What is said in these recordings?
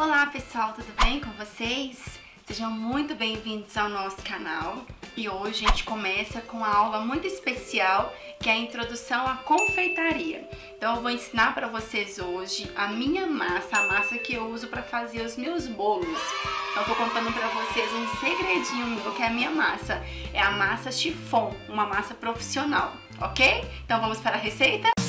Olá pessoal, tudo bem com vocês? Sejam muito bem-vindos ao nosso canal e hoje a gente começa com uma aula muito especial que é a introdução à confeitaria. Então eu vou ensinar para vocês hoje a minha massa, a massa que eu uso para fazer os meus bolos. Então eu tô contando para vocês um segredinho meu que é a minha massa. É a massa chiffon, uma massa profissional, ok? Então vamos para a receita?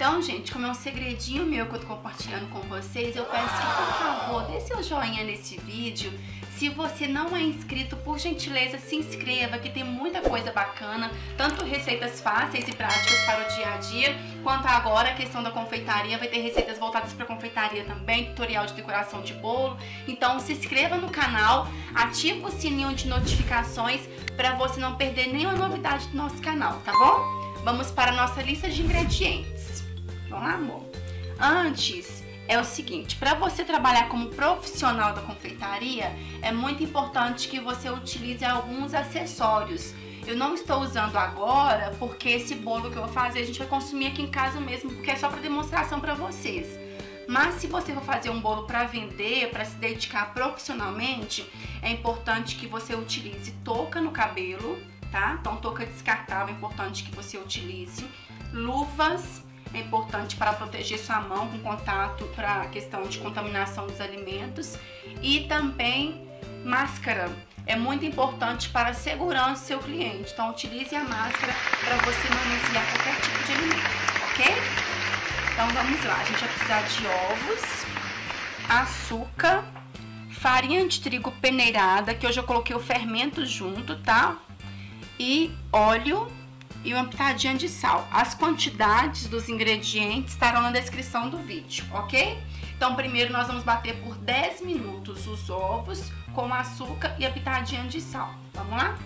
Então, gente, como é um segredinho meu que eu tô compartilhando com vocês, eu peço que, por favor, dê seu joinha nesse vídeo. Se você não é inscrito, por gentileza, se inscreva, que tem muita coisa bacana, tanto receitas fáceis e práticas para o dia a dia, quanto agora a questão da confeitaria, vai ter receitas voltadas para confeitaria também, tutorial de decoração de bolo. Então, se inscreva no canal, ative o sininho de notificações para você não perder nenhuma novidade do nosso canal, tá bom? Vamos para a nossa lista de ingredientes. Vamos lá, amor? Antes, é o seguinte, para você trabalhar como profissional da confeitaria, é muito importante que você utilize alguns acessórios. Eu não estou usando agora, porque esse bolo que eu vou fazer a gente vai consumir aqui em casa mesmo, porque é só para demonstração para vocês. Mas se você for fazer um bolo para vender, para se dedicar profissionalmente, é importante que você utilize touca no cabelo, tá? Então touca descartável é importante que você utilize, luvas é importante para proteger sua mão com contato para a questão de contaminação dos alimentos e também máscara. É muito importante para a segurança do seu cliente. Então utilize a máscara para você manusear qualquer tipo de alimento, ok? Então vamos lá, a gente vai precisar de ovos, açúcar, farinha de trigo peneirada, que hoje eu coloquei o fermento junto, tá? E óleo e uma pitadinha de sal. As quantidades dos ingredientes estarão na descrição do vídeo, ok? Então, primeiro nós vamos bater por 10 minutos os ovos com açúcar e a pitadinha de sal. Vamos lá?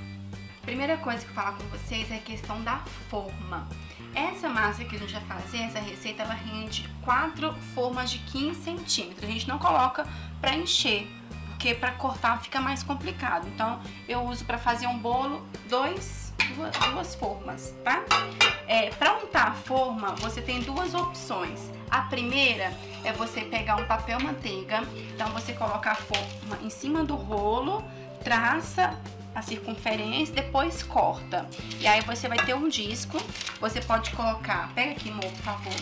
Primeira coisa que eu falar com vocês é a questão da forma. Essa massa que a gente vai fazer, essa receita, ela rende quatro formas de 15 centímetros. A gente não coloca para encher, porque para cortar fica mais complicado. Então, eu uso para fazer um bolo dois duas, formas, tá? É, para untar a forma, você tem duas opções. A primeira é você pegar um papel manteiga, então você coloca a forma em cima do rolo, traça a circunferência, depois corta. E aí você vai ter um disco, você pode colocar, pega aqui, amor, por favor,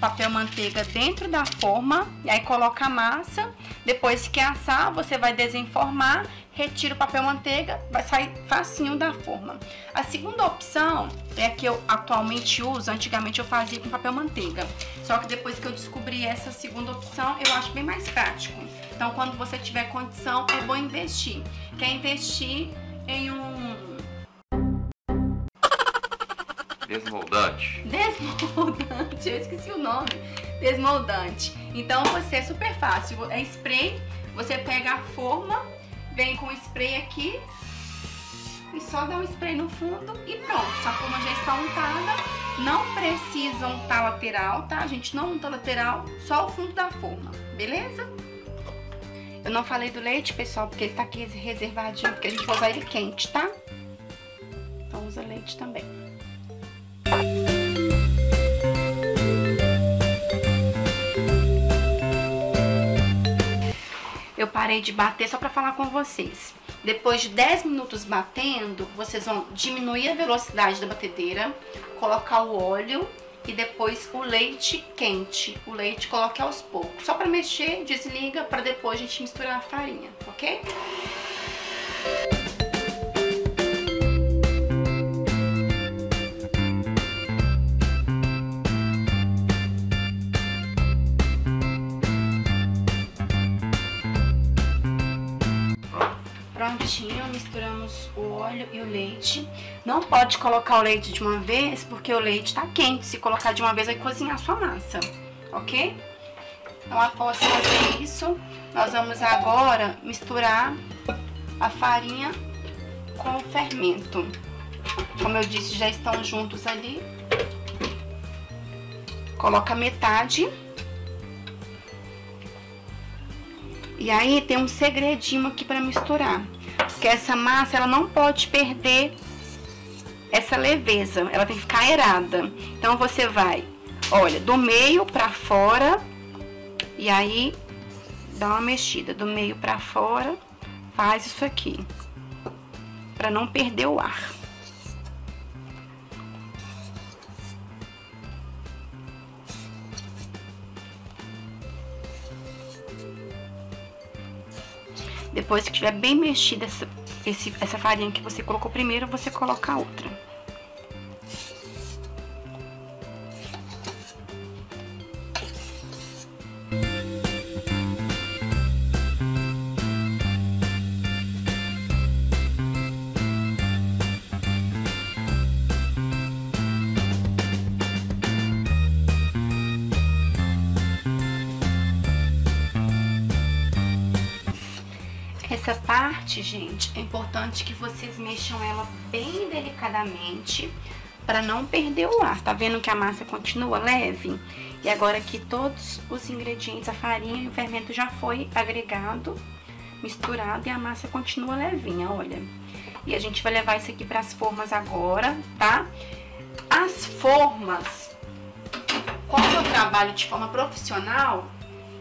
papel manteiga dentro da forma, e aí coloca a massa, depois que assar, você vai desenformar, retira o papel manteiga, vai sair facinho da forma. A segunda opção é a que eu atualmente uso, antigamente eu fazia com papel manteiga, só que depois que eu descobri essa segunda opção, eu acho bem mais prático. Então, quando você tiver condição, é bom investir. Quer investir em um Desmoldante. Desmoldante, eu esqueci o nome. Desmoldante. Então você é super fácil. É spray, você pega a forma, vem com o spray aqui e só dá um spray no fundo e pronto. Sua forma já está untada. Não precisa untar lateral, tá? A gente não unta lateral, só o fundo da forma, beleza? Eu não falei do leite, pessoal, porque ele tá aqui reservadinho, porque a gente vai usar ele quente, tá? Então usa leite também. Eu parei de bater só para falar com vocês. Depois de 10 minutos batendo, vocês vão diminuir a velocidade da batedeira, colocar o óleo e depois o leite quente. O leite coloque aos poucos. Só para mexer, desliga para depois a gente misturar a farinha, ok? Misturamos o óleo e o leite. Não pode colocar o leite de uma vez, porque o leite tá quente. Se colocar de uma vez, vai cozinhar a sua massa, ok? Então, após fazer isso, nós vamos agora misturar a farinha com o fermento. Como eu disse, já estão juntos ali. Coloca metade. E aí tem um segredinho aqui para misturar. Porque essa massa, ela não pode perder essa leveza, ela tem que ficar aerada. Então você vai, olha, do meio para fora e aí dá uma mexida do meio para fora, faz isso aqui, para não perder o ar. Depois que tiver bem mexida essa, esse, essa farinha que você colocou primeiro, você coloca a outra. Essa parte, gente, é importante que vocês mexam ela bem delicadamente para não perder o ar. Tá vendo que a massa continua leve? E agora aqui todos os ingredientes, a farinha e o fermento já foi agregado, misturado e a massa continua levinha, olha. E a gente vai levar isso aqui para as formas agora, tá? As formas, como eu trabalho de forma profissional,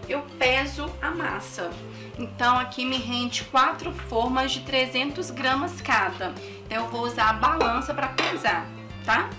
eu peso a massa. Então aqui me rende quatro formas de 300 gramas cada. Então eu vou usar a balança para pesar, tá?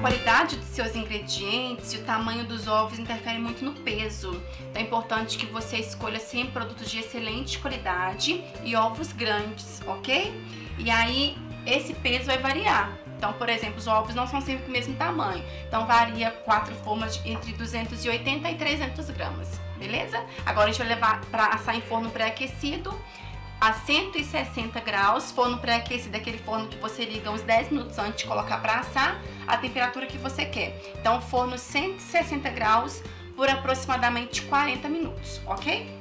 Qualidade dos seus ingredientes e o tamanho dos ovos interfere muito no peso. Então é importante que você escolha sempre produtos de excelente qualidade e ovos grandes, ok? E aí esse peso vai variar. Então, por exemplo, os ovos não são sempre do mesmo tamanho. Então, varia quatro formas entre 280 e 300 gramas, beleza? Agora, a gente vai levar para assar em forno pré-aquecido a 160 graus, forno pré-aquecido, aquele forno que você liga uns 10 minutos antes de colocar para assar, a temperatura que você quer. Então, forno 160 graus por aproximadamente 40 minutos, ok?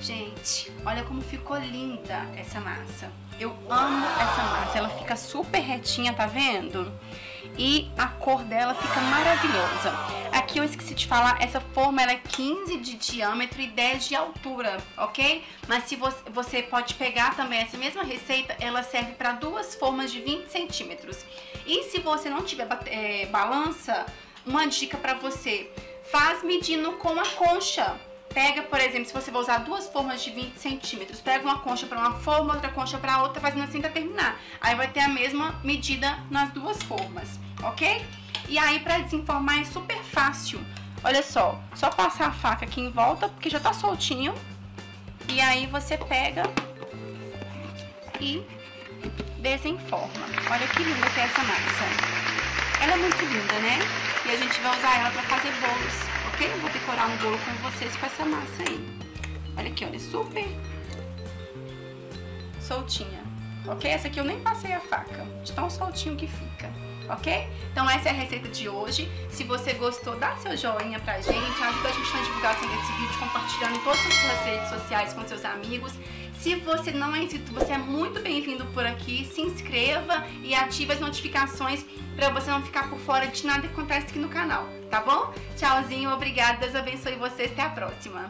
Gente, olha como ficou linda essa massa. Eu amo essa massa, ela fica super retinha, tá vendo? E a cor dela fica maravilhosa. Aqui eu esqueci de falar, essa forma ela é 15 de diâmetro e 10 de altura, ok? Mas se você, você pode pegar também essa mesma receita, ela serve para duas formas de 20 centímetros. E se você não tiver é, balança, uma dica para você, faz medindo com a concha Pega, por exemplo, se você vai usar duas formas de 20 centímetros, pega uma concha para uma forma, outra concha para outra, fazendo assim até terminar. Aí vai ter a mesma medida nas duas formas, ok? E aí, para desenformar é super fácil. Olha só, só passar a faca aqui em volta, porque já tá soltinho. E aí você pega e desenforma. Olha que linda que é essa massa. Ela é muito linda, né? E a gente vai usar ela para fazer bolos vou decorar um bolo com vocês com essa massa aí. Olha aqui, olha, super soltinha, ok? Essa aqui eu nem passei a faca, de tão soltinho que fica, ok? Então essa é a receita de hoje. Se você gostou, dá seu joinha pra gente, ajuda a gente na divulgação desse vídeo, compartilhando em todas as suas redes sociais com seus amigos. Se você não é inscrito, você é muito bem-vindo por aqui. Se inscreva e ative as notificações para você não ficar por fora de nada que acontece aqui no canal, tá bom? Tchauzinho, obrigada, Deus abençoe vocês, até a próxima.